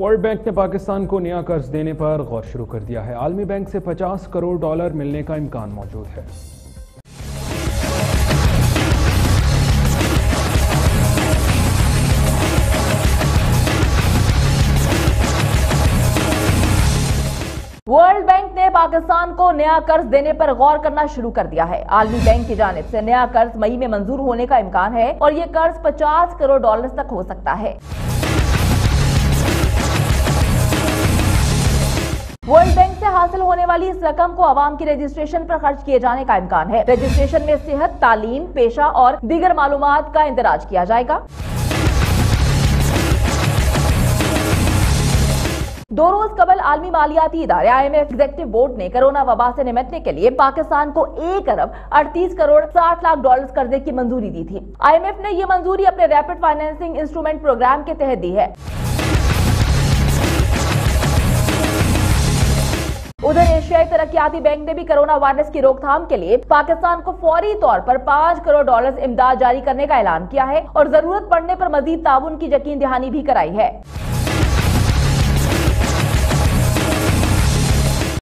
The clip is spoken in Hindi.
वर्ल्ड बैंक ने पाकिस्तान को नया कर्ज देने पर गौर शुरू कर दिया है। आलमी बैंक से 50 करोड़ डॉलर मिलने का इम्कान मौजूद है। वर्ल्ड बैंक ने पाकिस्तान को नया कर्ज देने पर गौर करना शुरू कर दिया है। आलमी बैंक की जानब से नया कर्ज मई में मंजूर होने का इम्कान है और ये कर्ज 50 करोड़ डॉलर तक हो सकता है। होने वाली इस रकम को आवाम की रजिस्ट्रेशन पर खर्च किए जाने का इम्कान है। रजिस्ट्रेशन में सेहत, तालीम, पेशा और दीगर मालूम का इंदराज किया जाएगा। दो रोज कबल आलमी मालियाती इदारे आईएमएफ एग्जेक्टिव बोर्ड ने कोरोना वबा से निमटने के लिए पाकिस्तान को एक अरब अड़तीस करोड़ साठ लाख डॉलर कर्जे की मंजूरी दी थी। आईएमएफ ने ये मंजूरी अपने रैपिड फाइनेंसिंग इंस्ट्रूमेंट प्रोग्राम के तहत दी है। उधर एशियाई तरक्याती बैंक ने भी कोरोना वायरस की रोकथाम के लिए पाकिस्तान को फौरी तौर पर पाँच करोड़ डॉलर इमदाद जारी करने का ऐलान किया है और ज़रूरत पड़ने पर मजीद ताउन की यकीन दहानी भी कराई है।